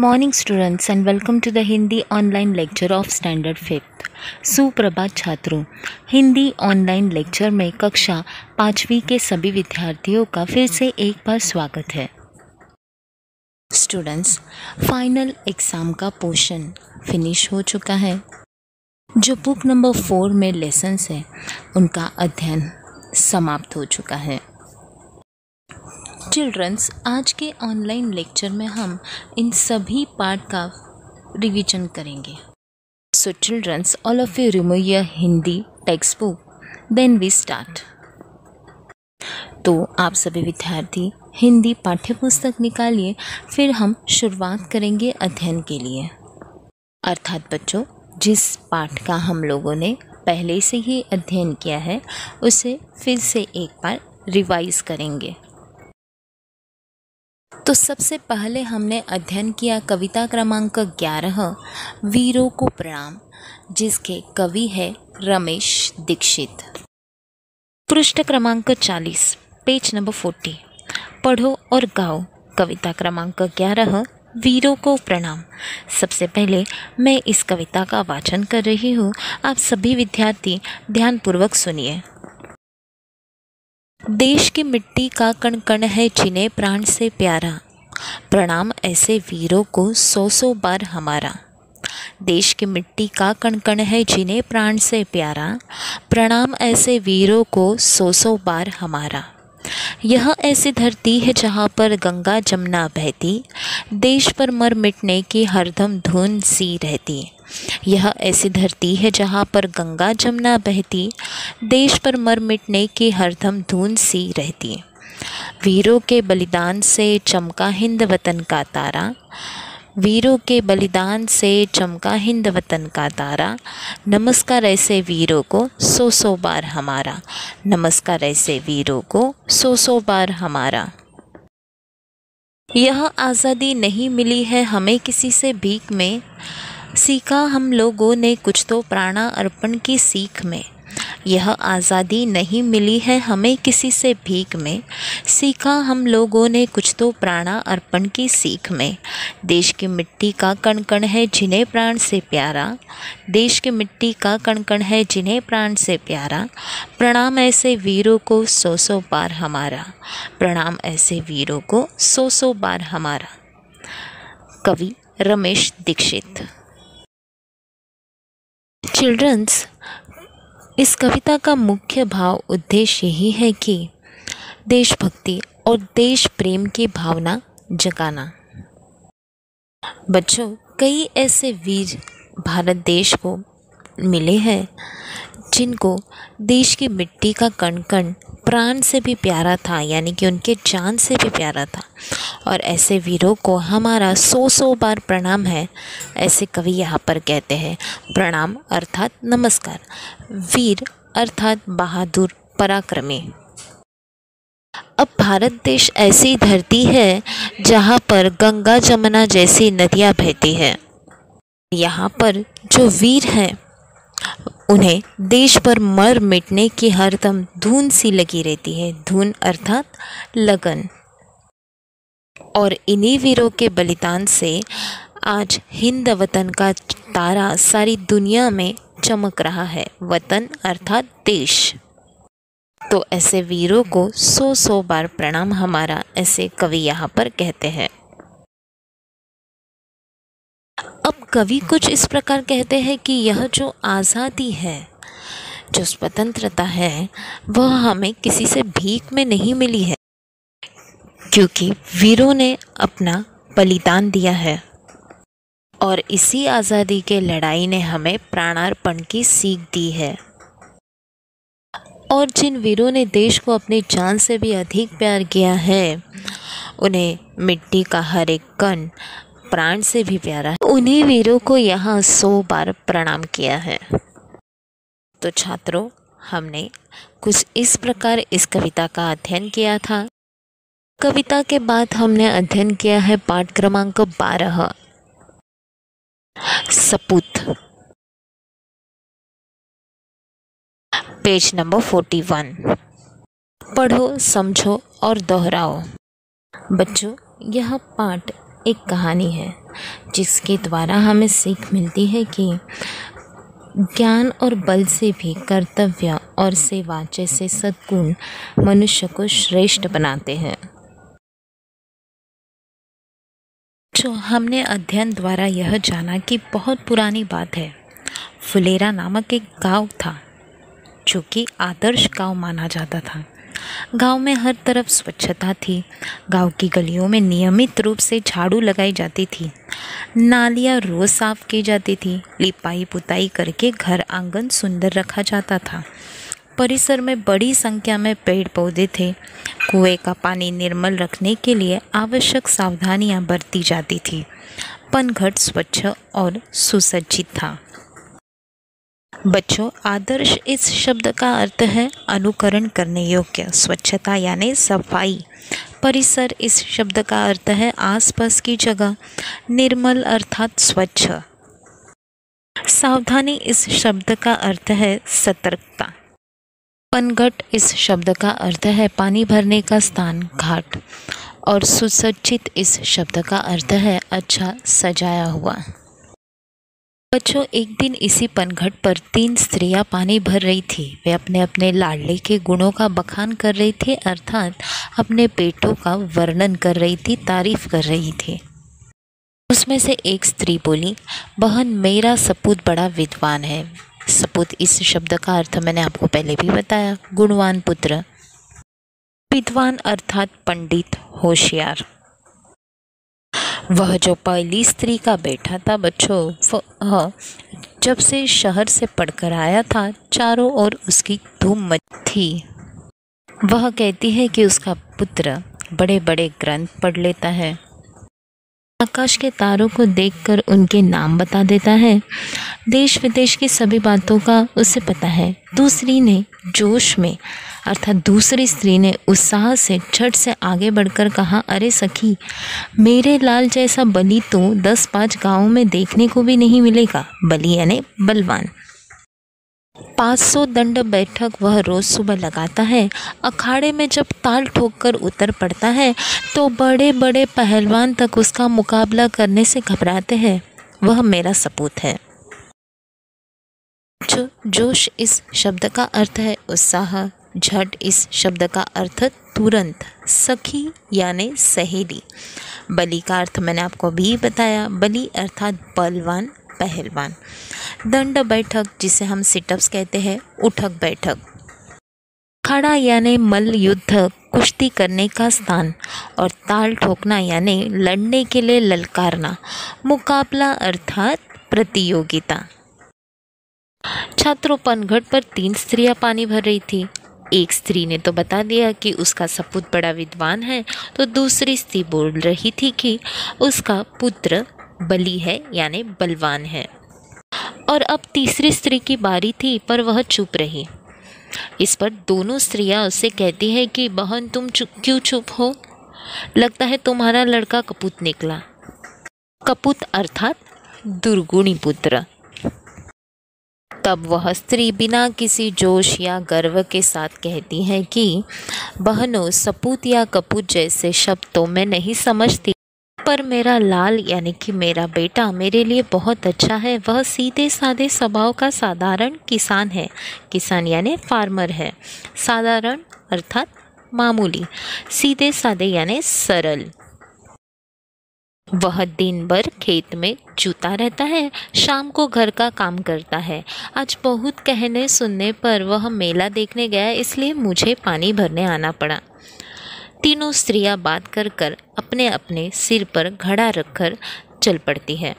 morning, students, and welcome to the Hindi online lecture of Standard 5th. सुप्रभात छात्रों Hindi online lecture में कक्षा पाँचवीं के सभी विद्यार्थियों का फिर से एक बार स्वागत है। स्टूडेंट्स फाइनल एग्ज़ाम का पोर्शन फिनिश हो चुका है। जो बुक नंबर फोर में लेसन्स है उनका अध्ययन समाप्त हो चुका है। चिल्ड्रंस आज के ऑनलाइन लेक्चर में हम इन सभी पार्ट का रिवीजन करेंगे। So childrens all of you remove your Hindi textbook then we start तो आप सभी विद्यार्थी हिंदी पाठ्य पुस्तक निकालिए, फिर हम शुरुआत करेंगे अध्ययन के लिए। अर्थात बच्चों, जिस पाठ का हम लोगों ने पहले से ही अध्ययन किया है, उसे फिर से एक बार रिवाइज करेंगे। तो सबसे पहले हमने अध्ययन किया कविता क्रमांक ग्यारह, वीरों को प्रणाम, जिसके कवि है रमेश दीक्षित। पृष्ठ क्रमांक चालीस, पेज नंबर फोर्टी पढ़ो और गाओ कविता क्रमांक ग्यारह, वीरों को प्रणाम। सबसे पहले मैं इस कविता का वाचन कर रही हूँ। आप सभी विद्यार्थी ध्यानपूर्वक सुनिए। देश की मिट्टी का कण कण है जिन्हें प्राण से प्यारा। प्रणाम ऐसे वीरों को सौ सौ बार हमारा। देश की मिट्टी का कण कण है जिन्हें प्राण से प्यारा। प्रणाम ऐसे वीरों को सौ सौ बार हमारा। यह ऐसी धरती है जहाँ पर गंगा जमुना बहती, देश पर मर मिटने की हरदम धुन सी रहती। यह ऐसी धरती है जहाँ पर गंगा जमुना बहती, देश पर मर मिटने की हरदम धुन सी रहती। वीरों के बलिदान से चमका हिंद वतन का तारा। वीरों के बलिदान से चमका हिंद वतन का तारा। नमस्कार ऐसे वीरों को, सौ सौ बार हमारा। नमस्कार ऐसे वीरों को, सौ सौ बार हमारा। यह आज़ादी नहीं मिली है हमें किसी से भीख में। सीखा हम लोगों ने कुछ तो प्राणा अर्पण की सीख में। यह आज़ादी नहीं मिली है हमें किसी से भीख में। सीखा हम लोगों ने कुछ तो प्राणा अर्पण की सीख में। देश की मिट्टी का कण कण है जिन्हें प्राण से प्यारा। देश की मिट्टी का कण कण है जिन्हें प्राण से प्यारा। प्रणाम ऐसे वीरों को सौ सौ बार हमारा। प्रणाम ऐसे वीरों को सौ सौ बार हमारा। कवि रमेश दीक्षित। चिल्ड्रंस इस कविता का मुख्य भाव उद्देश्य यही है कि देशभक्ति और देश प्रेम की भावना जगाना। बच्चों, कई ऐसे वीर भारत देश को मिले हैं जिनको देश की मिट्टी का कण कण प्राण से भी प्यारा था, यानी कि उनके जान से भी प्यारा था। और ऐसे वीरों को हमारा सौ सौ बार प्रणाम है, ऐसे कवि यहाँ पर कहते हैं। प्रणाम अर्थात नमस्कार। वीर अर्थात बहादुर पराक्रमी। अब भारत देश ऐसी धरती है, जहाँ पर गंगा जमुना जैसी नदियाँ बहती हैं। यहाँ पर जो वीर हैं उन्हें देश पर मर मिटने की हरदम धुन सी लगी रहती है, धुन अर्थात लगन। और इन्हीं वीरों के बलिदान से आज हिंद वतन का तारा सारी दुनिया में चमक रहा है, वतन अर्थात देश। तो ऐसे वीरों को सौ सौ बार प्रणाम हमारा, ऐसे कवि यहाँ पर कहते हैं। कवि कुछ इस प्रकार कहते हैं कि यह जो आज़ादी है, जो स्वतंत्रता है, वह हमें किसी से भीख में नहीं मिली है, क्योंकि वीरों ने अपना बलिदान दिया है। और इसी आज़ादी के लड़ाई ने हमें प्राणार्पण की सीख दी है। और जिन वीरों ने देश को अपनी जान से भी अधिक प्यार किया है, उन्हें मिट्टी का हर एक कण प्राण से भी प्यारा है। उन्हीं वीरों को यहाँ सौ बार प्रणाम किया है। तो छात्रों, हमने कुछ इस प्रकार इस कविता का अध्ययन किया था। कविता के बाद हमने अध्ययन किया है पाठ क्रमांक बारह। सपूत। पेज नंबर फोर्टी वन पढ़ो, समझो और दोहराओ। बच्चों, यह पाठ एक कहानी है, जिसके द्वारा हमें सीख मिलती है कि ज्ञान और बल से भी कर्तव्य और सेवा जैसे सद्गुण मनुष्य को श्रेष्ठ बनाते हैं। जो हमने अध्ययन द्वारा यह जाना कि बहुत पुरानी बात है। फुलेरा नामक एक गाँव था, जो कि आदर्श गाँव माना जाता था। गाँव में हर तरफ़ स्वच्छता थी। गाँव की गलियों में नियमित रूप से झाड़ू लगाई जाती थी। नालियाँ रोज़ साफ़ की जाती थी। लिपाई पुताई करके घर आँगन सुंदर रखा जाता था। परिसर में बड़ी संख्या में पेड़ पौधे थे। कुएँ का पानी निर्मल रखने के लिए आवश्यक सावधानियाँ बरती जाती थी। पनघट स्वच्छ और सुसज्जित था। बच्चों, आदर्श इस शब्द का अर्थ है अनुकरण करने योग्य, स्वच्छता यानी सफ़ाई। परिसर इस शब्द का अर्थ है आसपास की जगह, निर्मल अर्थात स्वच्छ। सावधानी इस शब्द का अर्थ है सतर्कता। पनघट इस शब्द का अर्थ है पानी भरने का स्थान घाट। और सुसज्जित इस शब्द का अर्थ है अच्छा सजाया हुआ। बच्चों, एक दिन इसी पनघट पर तीन स्त्रियाँ पानी भर रही थी। वे अपने अपने लाडले के गुणों का बखान कर रही थी, अर्थात अपने पेटों का वर्णन कर रही थी, तारीफ़ कर रही थी। उसमें से एक स्त्री बोली, बहन, मेरा सपूत बड़ा विद्वान है। सपूत इस शब्द का अर्थ मैंने आपको पहले भी बताया। गुणवान पुत्र। विद्वान अर्थात पंडित होशियार। वह जो पहली स्त्री का बेटा था बच्चों, वह जब से शहर से पढ़कर आया था, चारों ओर उसकी धूम मच थी। वह कहती है कि उसका पुत्र बड़े बड़े ग्रंथ पढ़ लेता है। आकाश के तारों को देखकर उनके नाम बता देता है। देश विदेश की सभी बातों का उसे पता है। दूसरी ने जोश में, अर्थात दूसरी स्त्री ने उत्साह से छठ से आगे बढ़कर कहा, अरे सखी, मेरे लाल जैसा बलि तो दस पाँच गाँव में देखने को भी नहीं मिलेगा। बलि यानी बलवान। पाँच सौ दंड बैठक वह रोज़ सुबह लगाता है। अखाड़े में जब ताल ठोक कर उतर पड़ता है तो बड़े बड़े पहलवान तक उसका मुकाबला करने से घबराते हैं। वह मेरा सपूत है। जो, जोश इस शब्द का अर्थ है, उत्साह, झट इस शब्द का अर्थ, तुरंत, सखी यानी सहेली। बलि का अर्थ मैंने आपको भी बताया। बलि अर्थात बलवान पहलवान। दंड बैठक, जिसे हम सिटअप्स कहते हैं, उठक बैठक। खड़ा यानी मल्ल युद्ध, कुश्ती करने का स्थान और ताल ठोकना यानी लड़ने के लिए ललकारना। मुकाबला अर्थात प्रतियोगिता। छात्रों पनघट पर तीन स्त्रियाँ पानी भर रही थी। एक स्त्री ने तो बता दिया कि उसका सपूत बड़ा विद्वान है तो दूसरी स्त्री बोल रही थी कि उसका पुत्र बली है, यानी बलवान है। और अब तीसरी स्त्री की बारी थी, पर वह चुप रही। इस पर दोनों स्त्रियाँ उससे कहती हैं कि, बहन, तुम चुप क्यों चुप हो? लगता है तुम्हारा लड़का कपूत निकला। कपूत अर्थात दुर्गुणी पुत्र। तब वह स्त्री बिना किसी जोश या गर्व के साथ कहती है कि, बहनों, सपूत या कपूत जैसे शब्द तो मैं नहीं समझती। पर मेरा लाल यानी कि मेरा बेटा मेरे लिए बहुत अच्छा है। वह सीधे साधे स्वभाव का साधारण किसान है। किसान यानी फार्मर है। साधारण अर्थात मामूली। सीधे साधे यानी सरल। वह दिन भर खेत में जूता रहता है, शाम को घर का काम करता है। आज बहुत कहने सुनने पर वह मेला देखने गया, इसलिए मुझे पानी भरने आना पड़ा। तीनों स्त्रियाँ बात कर कर अपने अपने सिर पर घड़ा रखकर चल पड़ती है।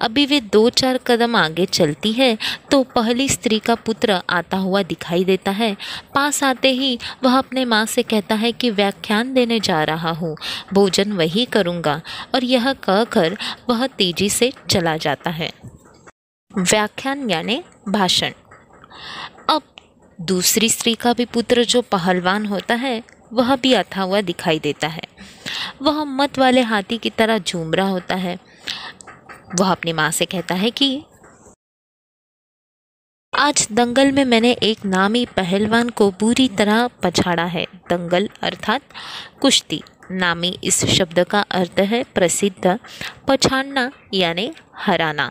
अभी वे दो चार कदम आगे चलती है तो पहली स्त्री का पुत्र आता हुआ दिखाई देता है। पास आते ही वह अपने माँ से कहता है कि, व्याख्यान देने जा रहा हूँ, भोजन वही करूँगा। और यह कहकर वह तेज़ी से चला जाता है। व्याख्यान यानी भाषण। अब दूसरी स्त्री का भी पुत्र जो पहलवान होता है वह भी आता हुआ दिखाई देता है। वह मत वाले हाथी की तरह झूम रहा होता है। वह अपनी माँ से कहता है कि, आज दंगल में मैंने एक नामी पहलवान को बुरी तरह पछाड़ा है। दंगल अर्थात कुश्ती। नामी इस शब्द का अर्थ है प्रसिद्ध पछाड़ना, यानी हराना।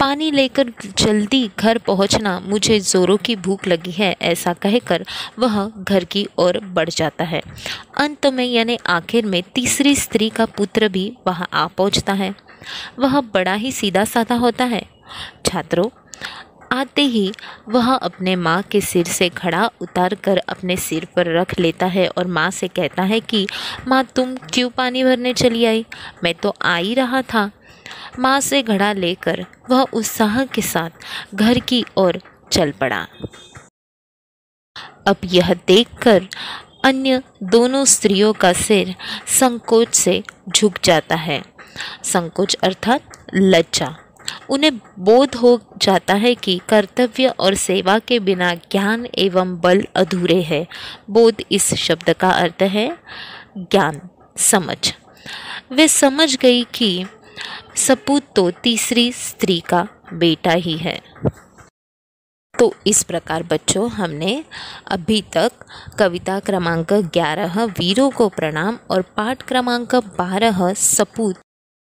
पानी लेकर जल्दी घर पहुँचना मुझे ज़ोरों की भूख लगी है, ऐसा कहकर वह घर की ओर बढ़ जाता है। अंत में यानी आखिर में तीसरी स्त्री का पुत्र भी वहाँ आ पहुँचता है। वह बड़ा ही सीधा साधा होता है। छात्रों, आते ही वह अपने माँ के सिर से खड़ा उतार कर अपने सिर पर रख लेता है और माँ से कहता है कि, माँ, तुम क्यों पानी भरने चली आई? मैं तो आ ही रहा था। माँ से घड़ा लेकर वह उत्साह के साथ घर की ओर चल पड़ा। अब यह देखकर अन्य दोनों स्त्रियों का सिर संकोच से झुक जाता है। संकोच अर्थात लज्जा। उन्हें बोध हो जाता है कि कर्तव्य और सेवा के बिना ज्ञान एवं बल अधूरे है। बोध इस शब्द का अर्थ है ज्ञान, समझ। वे समझ गई कि सपूत तो तीसरी स्त्री का बेटा ही है। तो इस प्रकार बच्चों, हमने अभी तक कविता क्रमांक ग्यारह, वीरों को प्रणाम और पाठ क्रमांक बारह सपूत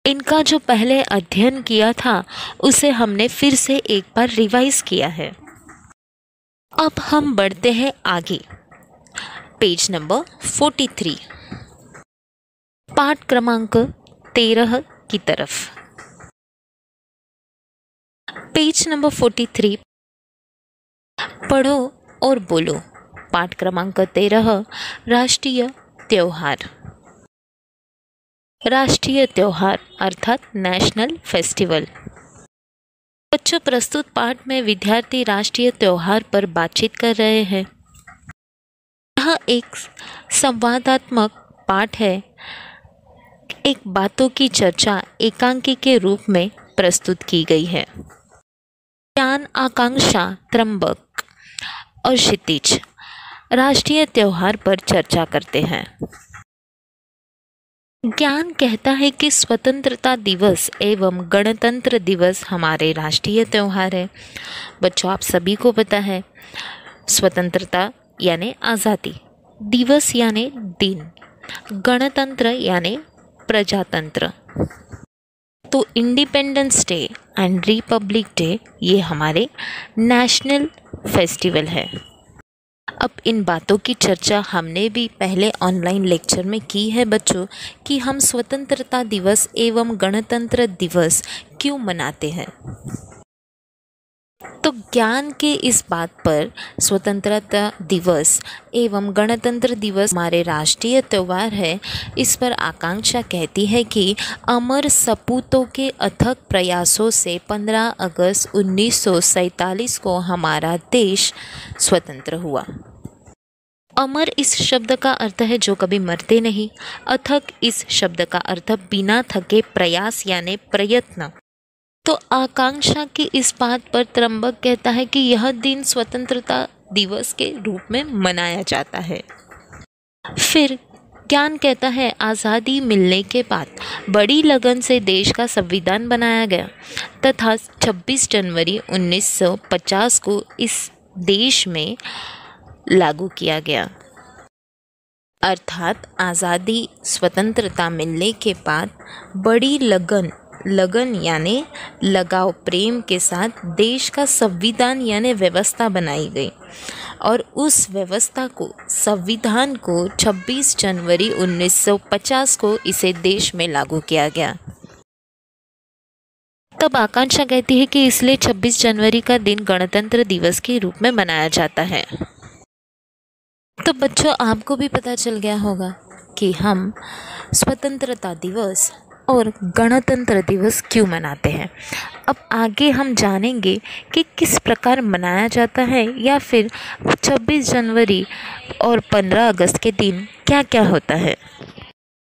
इनका जो पहले अध्ययन किया था, उसे हमने फिर से एक बार रिवाइज किया है। अब हम बढ़ते हैं आगे। Page number forty three. पाठ क्रमांक तेरह की तरफ़। पेज नंबर फोर्टी थ्री पढ़ो और बोलो। पाठ क्रमांक तेरह, राष्ट्रीय त्यौहार। राष्ट्रीय त्यौहार, अर्थात नेशनल फेस्टिवल बच्चों, प्रस्तुत पाठ में विद्यार्थी राष्ट्रीय त्योहार पर बातचीत कर रहे हैं। यह एक संवादात्मक पाठ है। एक बातों की चर्चा एकांकी के रूप में प्रस्तुत की गई है। ज्ञान आकांक्षा, त्रंबक और क्षितिज राष्ट्रीय त्यौहार पर चर्चा करते हैं। ज्ञान कहता है कि स्वतंत्रता दिवस एवं गणतंत्र दिवस हमारे राष्ट्रीय त्यौहार है। बच्चों, आप सभी को पता है, स्वतंत्रता यानी आज़ादी दिवस यानी दिन, गणतंत्र यानी प्रजातंत्र। तो Independence Day and Republic Day ये हमारे नेशनल फेस्टिवल है। अब इन बातों की चर्चा हमने भी पहले ऑनलाइन लेक्चर में की है बच्चों कि हम स्वतंत्रता दिवस एवं गणतंत्र दिवस क्यों मनाते हैं। तो ज्ञान के इस बात पर स्वतंत्रता दिवस एवं गणतंत्र दिवस हमारे राष्ट्रीय त्यौहार है, इस पर आकांक्षा कहती है कि अमर सपूतों के अथक प्रयासों से 15 अगस्त उन्नीस को हमारा देश स्वतंत्र हुआ। अमर इस शब्द का अर्थ है जो कभी मरते नहीं। अथक इस शब्द का अर्थ बिना थके प्रयास यानी प्रयत्न। तो आकांक्षा की इस बात पर त्रंबक कहता है कि यह दिन स्वतंत्रता दिवस के रूप में मनाया जाता है। फिर ज्ञान कहता है, आज़ादी मिलने के बाद बड़ी लगन से देश का संविधान बनाया गया। तथा 26 जनवरी 1950 को इस देश में लागू किया गया। अर्थात आज़ादी, स्वतंत्रता मिलने के बाद बड़ी लगन लगन यानी लगाव प्रेम के साथ देश का संविधान यानी व्यवस्था बनाई गई। और उस व्यवस्था को, संविधान को 26 जनवरी 1950 को इसे देश में लागू किया गया। तब आकांक्षा कहती है कि इसलिए 26 जनवरी का दिन गणतंत्र दिवस के रूप में मनाया जाता है। तो बच्चों, आपको भी पता चल गया होगा कि हम स्वतंत्रता दिवस और गणतंत्र दिवस क्यों मनाते हैं? अब आगे हम जानेंगे कि किस प्रकार मनाया जाता है या फिर 26 जनवरी और 15 अगस्त के दिन क्या क्या होता है।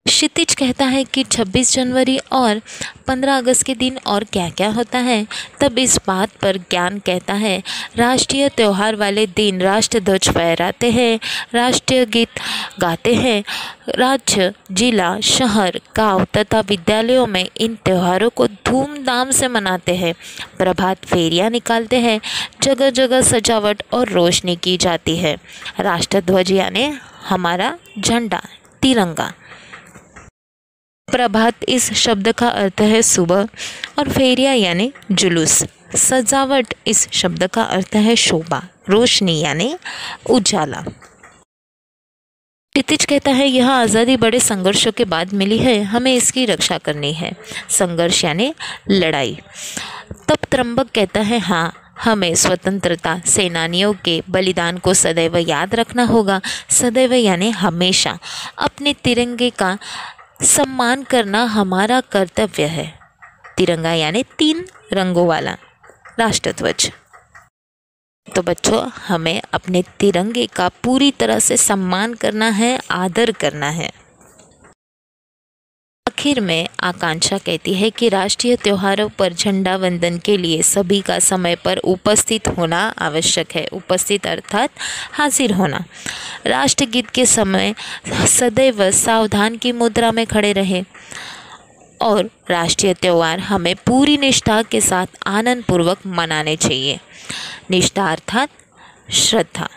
क्षितिज कहता है कि 26 जनवरी और 15 अगस्त के दिन और क्या क्या होता है, तब इस बात पर ज्ञान कहता है, राष्ट्रीय त्यौहार वाले दिन राष्ट्र ध्वज फहराते हैं, राष्ट्रीय गीत गाते हैं। राज्य, जिला, शहर, गाँव तथा विद्यालयों में इन त्योहारों को धूमधाम से मनाते हैं। प्रभात फेरियाँ निकालते हैं। जगह जगह सजावट और रोशनी की जाती है। राष्ट्रध्वज यानी हमारा झंडा, तिरंगा। प्रभात इस शब्द का अर्थ है सुबह और फेरिया यानी जुलूस। सजावट इस शब्द का अर्थ है शोभा, रोशनी यानी उजाला। क्षितिज कहता है, यह आज़ादी बड़े संघर्षों के बाद मिली है, हमें इसकी रक्षा करनी है। संघर्ष यानी लड़ाई। तब त्रंबक कहता है हाँ हमें स्वतंत्रता सेनानियों के बलिदान को सदैव याद रखना होगा। सदैव यानी हमेशा। अपने तिरंगे का सम्मान करना हमारा कर्तव्य है। तिरंगा यानी तीन रंगों वाला राष्ट्रध्वज। तो बच्चों, हमें अपने तिरंगे का पूरी तरह से सम्मान करना है, आदर करना है। आखिर में आकांक्षा कहती है कि राष्ट्रीय त्योहारों पर झंडा वंदन के लिए सभी का समय पर उपस्थित होना आवश्यक है। उपस्थित अर्थात हाजिर होना। राष्ट्रगीत के समय सदैव सावधान की मुद्रा में खड़े रहे। और राष्ट्रीय त्यौहार हमें पूरी निष्ठा के साथ आनंद पूर्वक मनाने चाहिए। निष्ठा अर्थात श्रद्धा।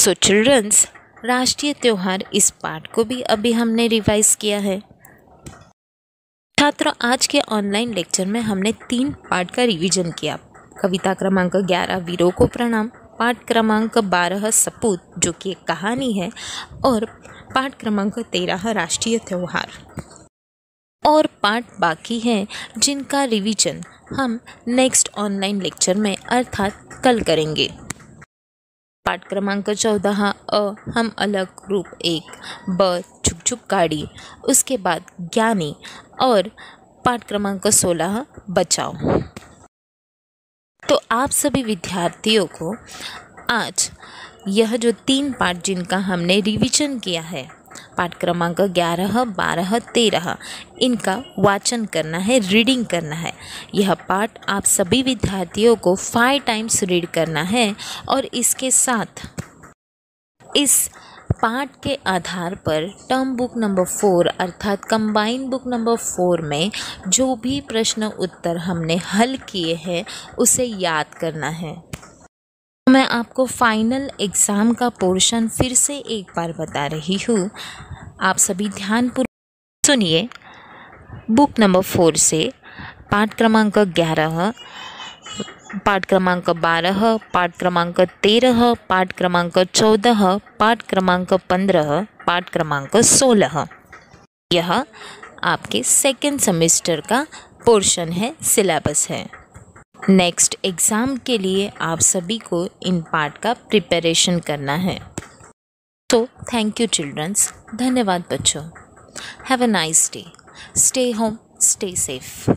सो चिल्ड्रंस राष्ट्रीय त्यौहार इस पाठ को भी अभी हमने रिवाइज किया है। छात्रों, आज के ऑनलाइन लेक्चर में हमने तीन पाठ का रिवीजन किया। कविता क्रमांक ग्यारह, वीरों को प्रणाम। पाठ क्रमांक बारह, सपूत, जो कि एक कहानी है। और पाठ क्रमांक तेरह, राष्ट्रीय त्यौहार। और पार्ट बाकी हैं जिनका रिवीजन हम नेक्स्ट ऑनलाइन लेक्चर में अर्थात कल करेंगे। पाठ क्रमांक चौदह, अ, हम अलग रूप एक, ब छुक छुक गाड़ी, उसके बाद ज्ञानी, और पाठ क्रमांक सोलह, बचाओ। तो आप सभी विद्यार्थियों को आज यह जो तीन पाठ जिनका हमने रिवीजन किया है पाठ क्रमांक ग्यारह, बारह, तेरह। इनका वाचन करना है रीडिंग करना है। यह पाठ आप सभी विद्यार्थियों को फाइव टाइम्स रीड करना है और इसके साथ इस पाठ के आधार पर टर्म बुक नंबर फोर अर्थात कंबाइन बुक नंबर फोर में जो भी प्रश्न उत्तर हमने हल किए हैं, उसे याद करना है। मैं आपको फाइनल एग्ज़ाम का पोर्शन फिर से एक बार बता रही हूँ। आप सभी ध्यानपूर्वक सुनिए। बुक नंबर फोर से पाठ क्रमांक ग्यारह, पाठ क्रमांक बारह, पाठ क्रमांक तेरह, पाठ क्रमांक चौदह, पाठ क्रमांक पंद्रह, पाठ क्रमांक सोलह। यह आपके सेकेंड सेमेस्टर का पोर्शन है सिलेबस है। नेक्स्ट एग्ज़ाम के लिए आप सभी को इन पार्ट का प्रिपरेशन करना है। तो थैंक यू चिल्ड्रंस धन्यवाद, बच्चों। Have a nice day stay home stay safe